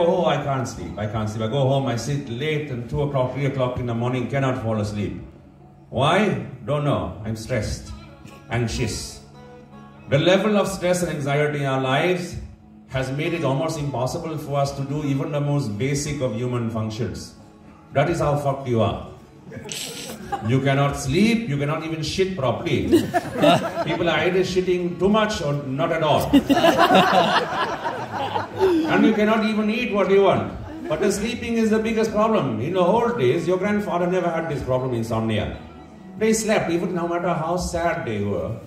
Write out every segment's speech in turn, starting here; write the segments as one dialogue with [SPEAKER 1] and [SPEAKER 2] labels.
[SPEAKER 1] Oh, I can't sleep. I can't sleep. I go home, I sit late and 2 o'clock, 3 o'clock in the morning, cannot fall asleep. Why? Don't know. I'm stressed, anxious. The level of stress and anxiety in our lives has made it almost impossible for us to do even the most basic of human functions. That is how fucked you are. You cannot sleep, you cannot even shit properly. People are either shitting too much or not at all. and you cannot even eat what you want. But the sleeping is the biggest problem. In the old days, your grandfather never had this problem, insomnia. They slept, even no matter how sad they were.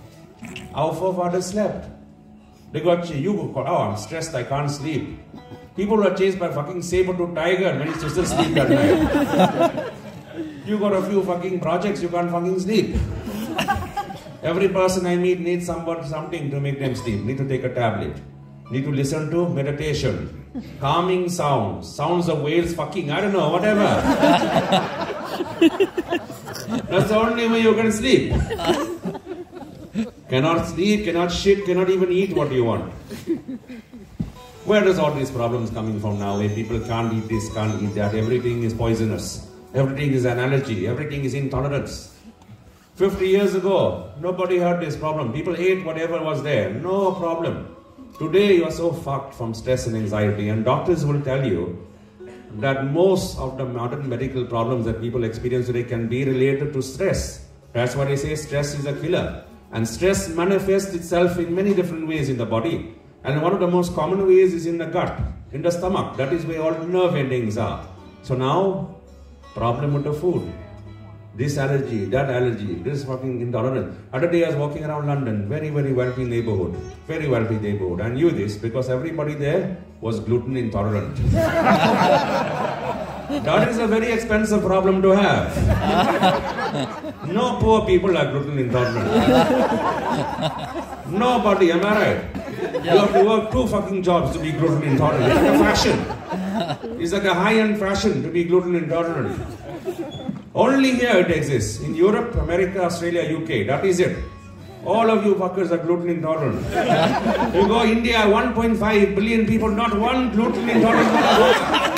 [SPEAKER 1] Our forefathers slept. They got you go, oh, I'm stressed, I can't sleep. People were chased by fucking saber-tooth tiger managed to still sleep at night. you got a few fucking projects, you can't fucking sleep. Every person I meet needs somebody, something to make them sleep. Need to take a tablet. Need to listen to meditation. Calming sounds. Sounds of whales fucking, I don't know, whatever. That's the only way you can sleep. Cannot sleep, cannot shit, cannot even eat what you want. Where does all these problems coming from now? Where people can't eat this, can't eat that, everything is poisonous. Everything is an allergy, everything is intolerance. 50 years ago, nobody had this problem. People ate whatever was there, no problem. Today you are so fucked from stress and anxiety, and doctors will tell you that most of the modern medical problems that people experience today can be related to stress. That's why they say stress is a killer. And stress manifests itself in many different ways in the body. And one of the most common ways is in the gut, in the stomach. That is where all nerve endings are. So now, problem with the food. This allergy, that allergy, this fucking intolerance. Other day I was walking around London, very, very wealthy neighborhood. Very wealthy neighborhood. I knew this because everybody there was gluten intolerant. that is a very expensive problem to have. no poor people are gluten intolerant. Nobody, am I right? You have to work two fucking jobs to be gluten intolerant. It's like a fashion. It's like a high-end fashion to be gluten intolerant. Only here it exists. In Europe, America, Australia, UK. That is it. All of you fuckers are gluten intolerant. you go India, 1.5 billion people, not one gluten intolerant.